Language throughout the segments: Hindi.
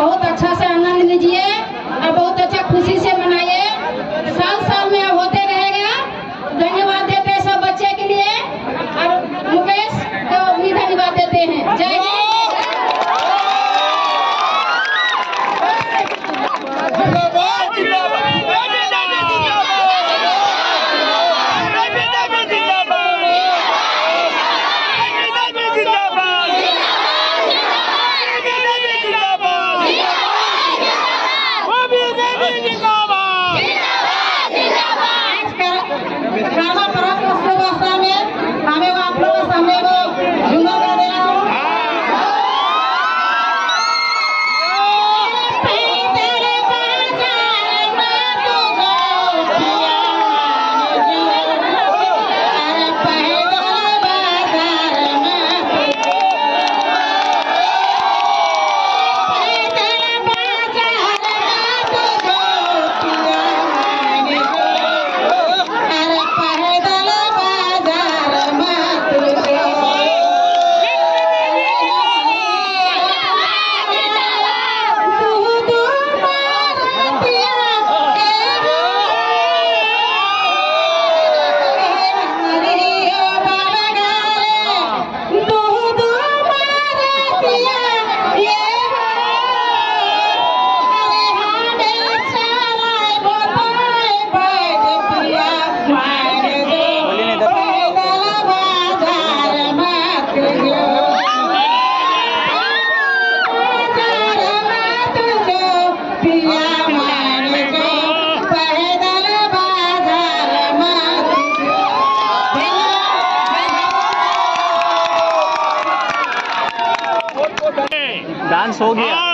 बहुत todos amigos. डांस हो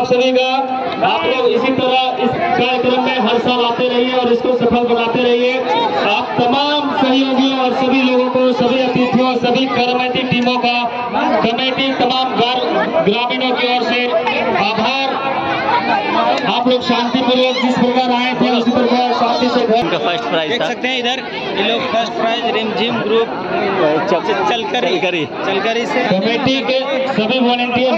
आप सभी का आप लोग इसी तरह इस कार्यक्रम में हर साल आते रहिए और इसको सफल बनाते रहिए। आप तमाम सहयोगियों और सभी लोगों को सभी अतिथियों सभी कमेटी टीमों का कमेटी तमाम ग्रामीणों की ओर से आभार। आप लोग शांतिपूर्वक जिस प्रकार आए थे उसी प्रकार शांति से घर उनका फ़र्स्ट प्राइज देख सकते हैं इधर ये लोग first prize rim gym group चलकर चलकरी। चलकर से कमेटी के सभी वॉलेंटियर